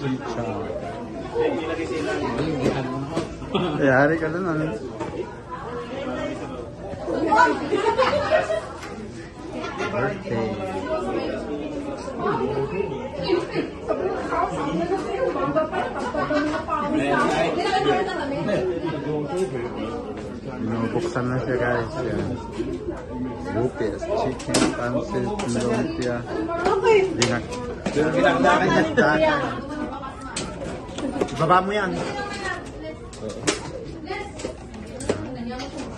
Chicha. Yari ka lang. Ano? Birthday. Nabuksan na siya guys. Yan. Chicken, pancit, lumpia. Okay. Dinak. Dinakdakan niya. Dinakdakan. Baba mo yan.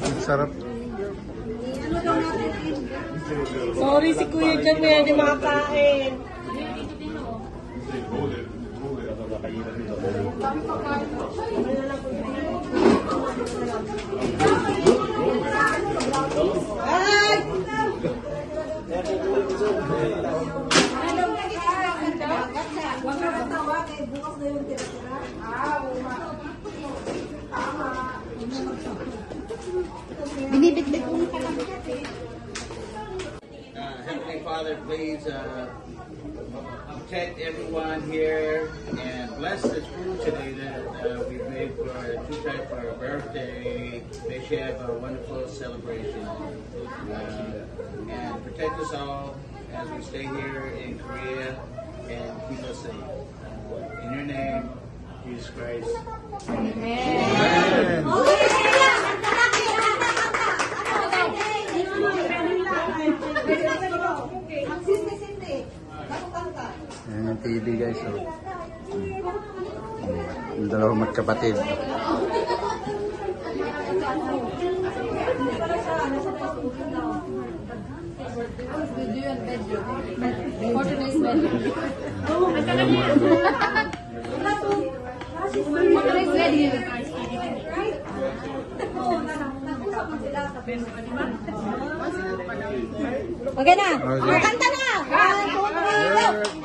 Ang sarap. Sorry si Kuya Jan, may hindi makakain. Please uh, protect everyone here and bless this food today that uh, we made for Tutai for our birthday. May she have a wonderful celebration. Uh, and protect us all as we stay here in Korea and keep us safe. In your name, Jesus Christ. Amen. Ayan yung TV guys. Oh. Yung dalawang magkapatid. Okay na. Okay. Kanta na. One, two, three, go.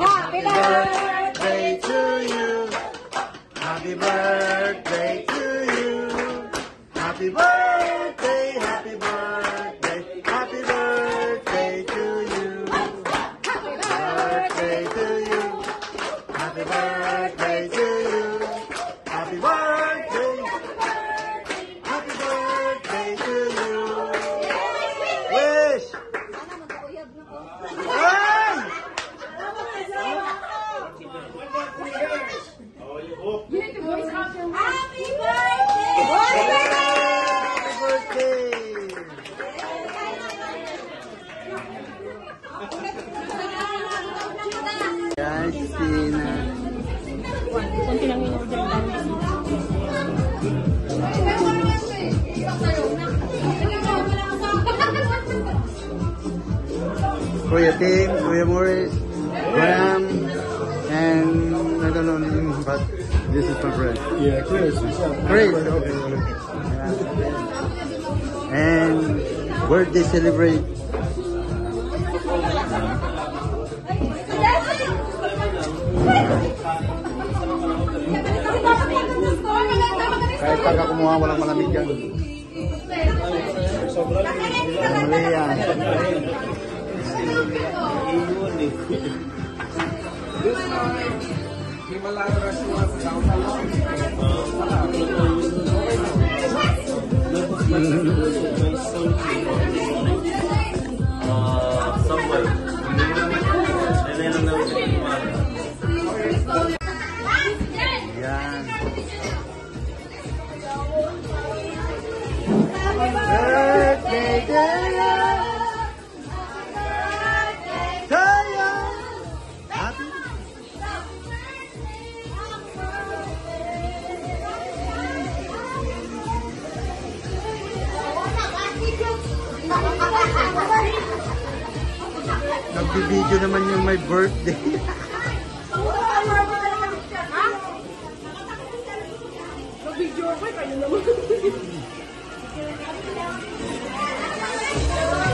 Kuya Tim, Kuya Morris, Graham, and I don't know him, but this is my friend. Yeah, Chris. Chris, okay. And birthday celebrate. Kahit pagka kumuha, walang malamig yan. Maria. this time, Himalaya restaurant downtown. Nagbibideo naman yung my birthday. Video ko, kayo naman.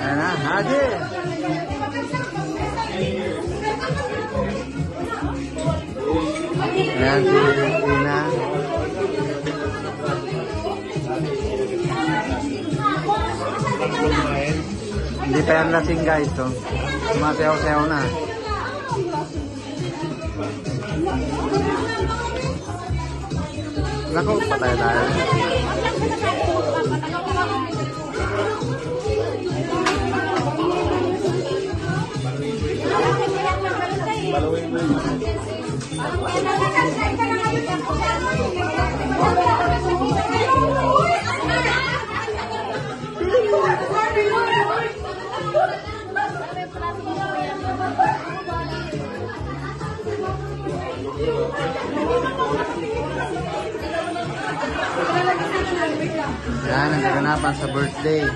Ayan na, Hadi. Ayan, si Ina. Hindi pa yan lasing guys, oh. Sumasayaw-sayaw na. Naku, patay tayo. Yan, ang kaganapan sa birthday.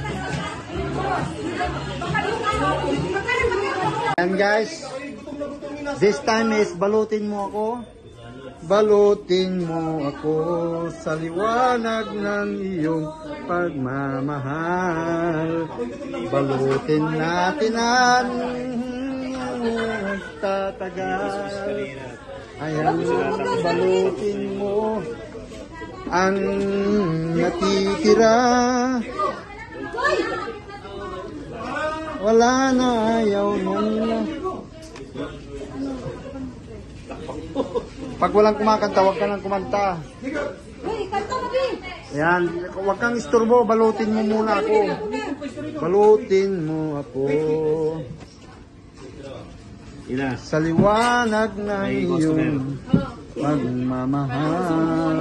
Yan guys, this time is balutin mo ako. Balutin mo ako sa liwanag ng iyong pagmamahal. Balutin natin ang tatagal. Ayan, balutin mo ang natitira. Wala na ayaw nung Pag walang kumakanta, huwag ka nang kumanta. Ayan, huwag kang isturbo, balutin mo muna ako. Balutin mo ako. Ina. Sa liwanag ng iyong pagmamahal.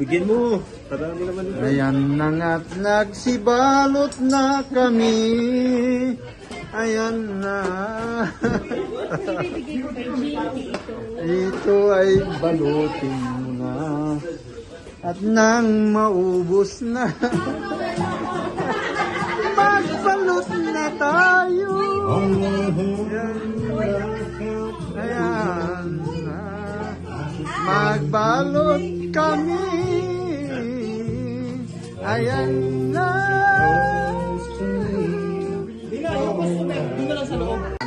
Bigyan mo. Para hindi naman Ayan na nga't nagsibalot na kami. Ayan na. Ito ay balutin mo na. At nang maubos na. Magbalot na tayo. Ayan. Ayan na. Magbalot kami. Ayan na.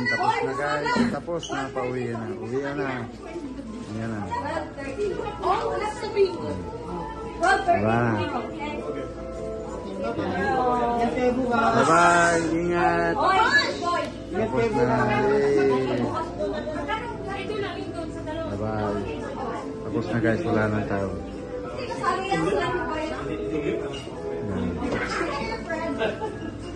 Tapos na guys. Tapos na. Pauwi na. Uwi na. Ayan na. Diba? Bye-bye. Ingat. Tapos na. Bye-bye. Tapos na guys. Wala na tao. Ayan.